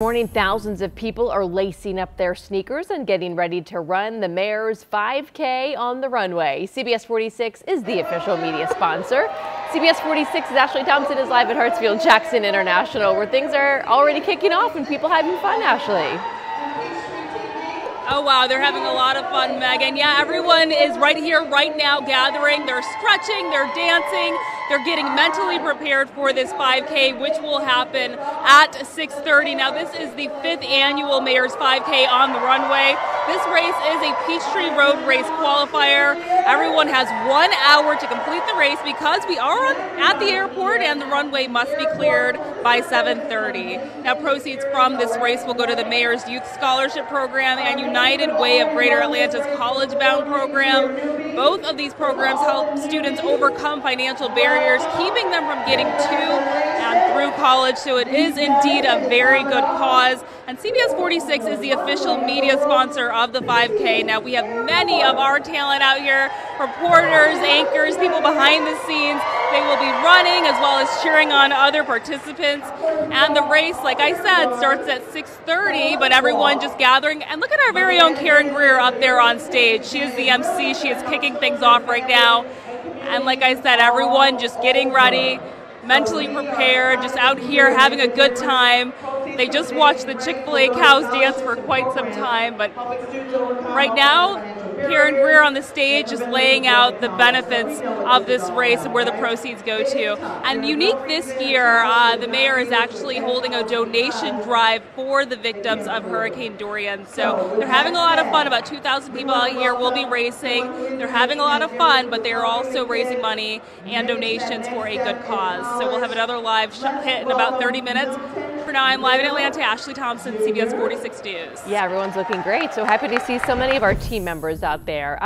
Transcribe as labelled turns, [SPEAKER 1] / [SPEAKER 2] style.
[SPEAKER 1] Morning, thousands of people are lacing up their sneakers and getting ready to run the mayor's 5K on the runway. CBS 46 is the official media sponsor. CBS 46's Ashley Thompson is live at Hartsfield Jackson International where things are already kicking off and people having fun, Ashley.
[SPEAKER 2] Oh wow, they're having a lot of fun, Megan. Yeah, everyone is right here, right now, gathering. They're stretching, they're dancing, they're getting mentally prepared for this 5K, which will happen at 6:30. Now, this is the fifth annual Mayor's 5K on the runway. This race is a Peachtree Road race qualifier. Everyone has one hour to complete the race because we are at the airport and the runway must be cleared by 7:30. Now, proceeds from this race will go to the Mayor's Youth Scholarship Program and United Way of Greater Atlanta's College Bound program. Both of these programs help students overcome financial barriers, keeping them from getting to and through college. So it is indeed a very good cause. And CBS 46 is the official media sponsor of the 5K. Now we have many of our talent out here, reporters, anchors, people behind the scenes. They will be running as well as cheering on other participants. And the race, like I said, starts at 6:30, but everyone just gathering. And look at our very own Karen Greer up there on stage. She is the MC. She is kicking things off right now. And like I said, everyone just getting ready, mentally prepared, just out here having a good time. They just watched the Chick fil A cows dance for quite some time, but right now, Karen Greer on the stage is laying out the benefits of this race and where the proceeds go to. And unique this year, uh, the mayor is actually holding a donation drive for the victims of Hurricane Dorian. So they're having a lot of fun. About 2,000 people out here will be racing. They're having a lot of fun, but they are also raising money and donations for a good cause. So we'll have another live hit in about 30 minutes. For now, I'm live in Atlanta. Ashley Thompson, CBS 46 News.
[SPEAKER 1] Yeah, everyone's looking great. So happy to see so many of our team members out there.